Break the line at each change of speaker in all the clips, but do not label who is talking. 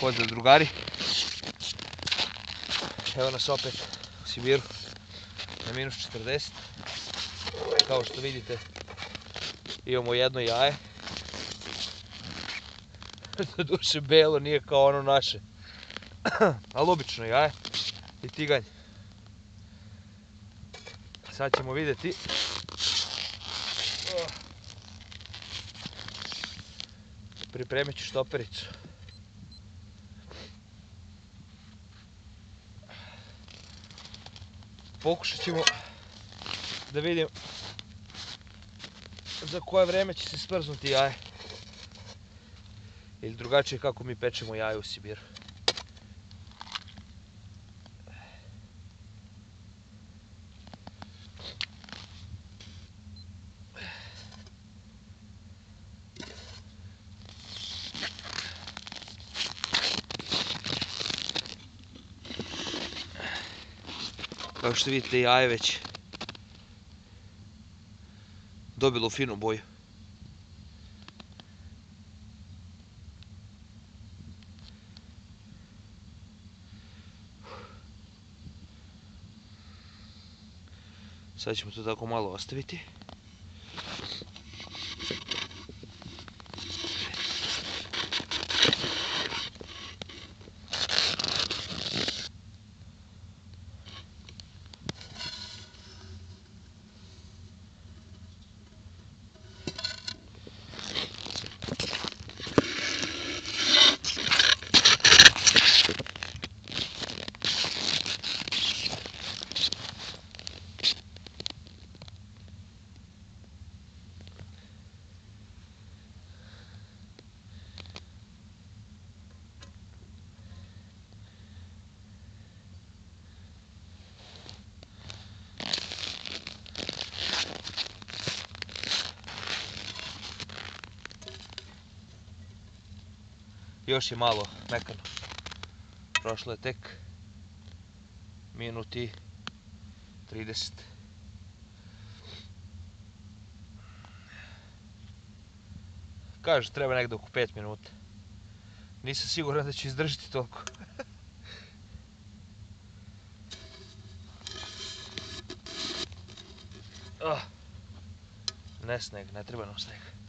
Pozdrav drugari. Evo nas opet u Sibiru na minus 40. Kao što vidite imamo jedno jaje. Do duše belo nije kao ono naše. Ali obično jaje i tiganj. Sad ćemo vidjeti pripremit ću štopericu. Pokušat ćemo da vidim za koje vreme će se sprznuti jaje. Ili drugačije kako mi pečemo jaje u Sibiru. Kao što vidite jaje već dobilo finu boju. Sad ćemo to tako malo ostaviti. Još je malo mekano. Prošlo je tek minuti 30. Kaže, treba nekde oko 5 minuta. Nisam siguran da ću izdržiti toliko. ah, Ne sneg, ne treba nam sneg.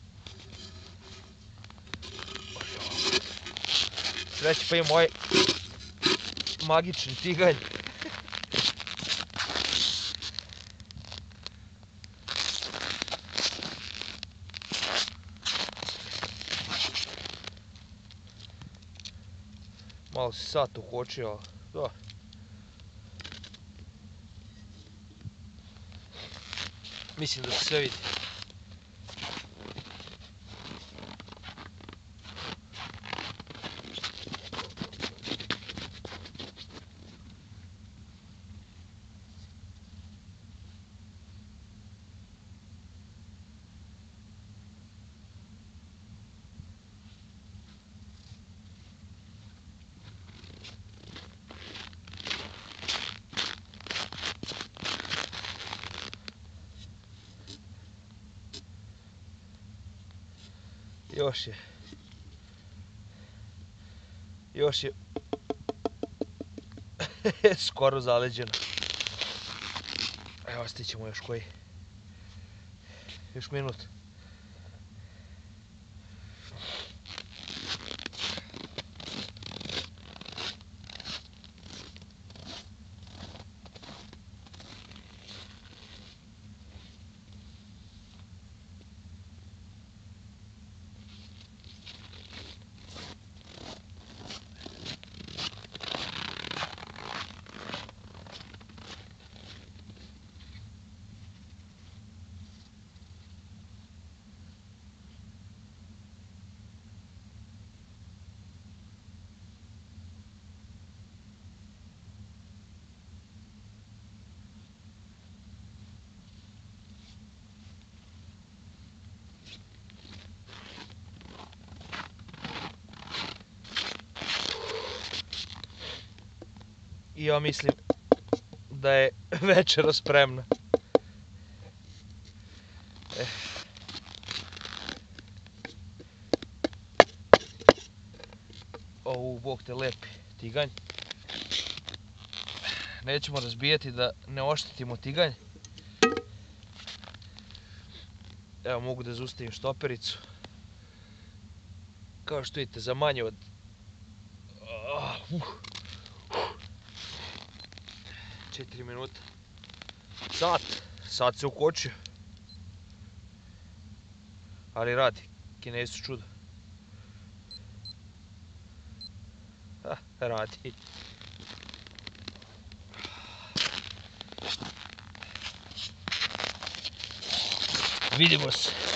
Znači, sreće pa imamo ovaj magični tiganj. Malo se sat uhočio, da. Mislim da se sve vidi. Još je. Još je. Skoro zaleđeno. Evo, stićemo još koji. Još minut. I ja mislim da je večera spremna. Eh. O, bog te lepi tiganj. Nećemo razbijati da ne oštetimo tiganj. Evo mogu da zustavim štopericu. Kao što vidite za manje od... Ah, uh, uh. 4 minuta. Sat. Sat se ukočio. Ali radi. Kinezi su čudo. Ha, radi. Vidimo se.